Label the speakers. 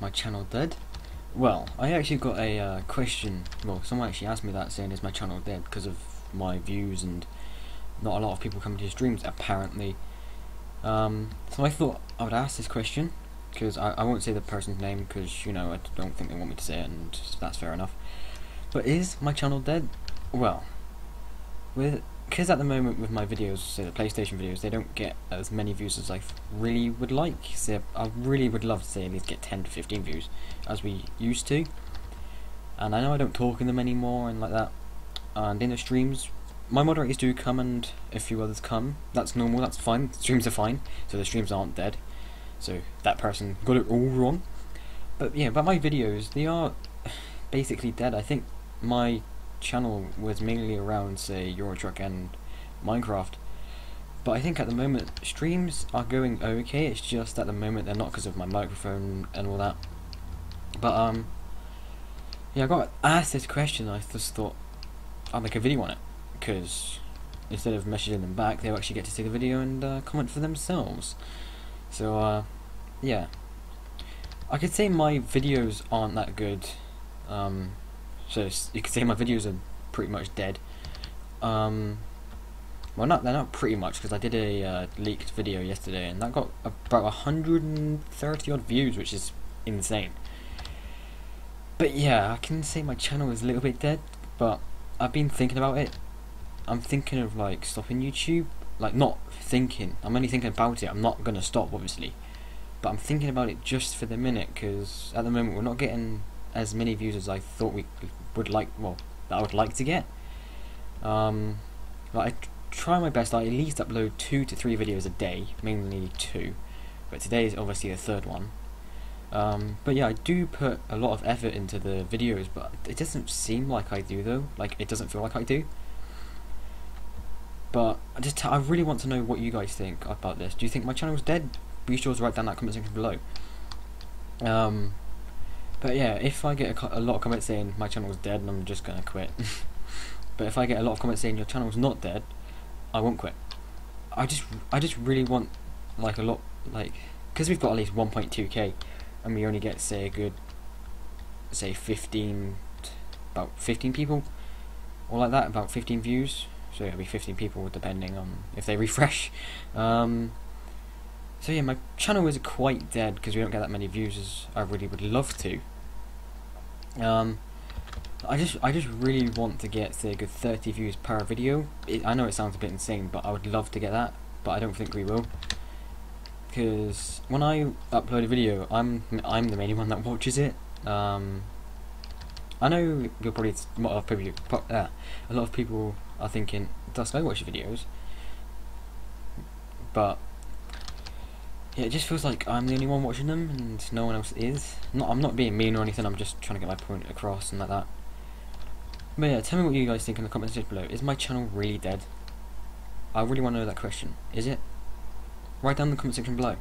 Speaker 1: my channel dead? Well, I actually got a uh, question, well, someone actually asked me that saying is my channel dead because of my views and not a lot of people coming to his streams apparently. Um, so I thought I would ask this question because I, I won't say the person's name because, you know, I don't think they want me to say it and that's fair enough. But is my channel dead? Well, with because at the moment with my videos, say the PlayStation videos, they don't get as many views as I really would like. So I really would love to say at least get 10 to 15 views, as we used to. And I know I don't talk in them anymore and like that. And in the streams, my moderators do come and a few others come. That's normal, that's fine. Streams are fine, so the streams aren't dead. So that person got it all wrong. But yeah, but my videos, they are basically dead. I think my channel was mainly around, say, Euro Truck and Minecraft. But I think at the moment, streams are going okay, it's just at the moment they're not because of my microphone and all that. But, um, yeah, I got asked this question, I just thought I'll make a video on it, because instead of messaging them back, they'll actually get to see the video and uh, comment for themselves. So, uh, yeah. I could say my videos aren't that good, um, so you can see my videos are pretty much dead. Um, well, not they're not pretty much because I did a uh, leaked video yesterday and that got about 130 odd views, which is insane. But yeah, I can say my channel is a little bit dead, but I've been thinking about it. I'm thinking of like stopping YouTube, like not thinking. I'm only thinking about it. I'm not gonna stop, obviously, but I'm thinking about it just for the minute because at the moment we're not getting as many views as I thought we would like, well, that I would like to get. Um, I try my best. I at least upload two to three videos a day, mainly two. But today is obviously the third one. Um, but yeah, I do put a lot of effort into the videos, but it doesn't seem like I do though. Like it doesn't feel like I do. But I just I really want to know what you guys think about this. Do you think my channel is dead? Be sure to write down that comment section below. Um, but yeah, if I get a, a lot of comments saying my channel is dead, and I'm just gonna quit. but if I get a lot of comments saying your channel's not dead, I won't quit. I just I just really want like a lot like because we've got at least 1.2k and we only get say a good say 15 about 15 people or like that about 15 views so it'll be 15 people depending on if they refresh um, so yeah, my channel is quite dead because we don't get that many views as I really would love to. Um, I just I just really want to get say a good 30 views per video. It, I know it sounds a bit insane, but I would love to get that, but I don't think we will. Because when I upload a video, I'm I'm the main one that watches it. Um, I know you're probably a lot of people, uh, a lot of people are thinking, does I watch videos? But yeah, it just feels like I'm the only one watching them and no one else is. Not, I'm not being mean or anything, I'm just trying to get my point across and like that. But yeah, tell me what you guys think in the comments below. Is my channel really dead? I really want to know that question. Is it? Write down in the comment section below.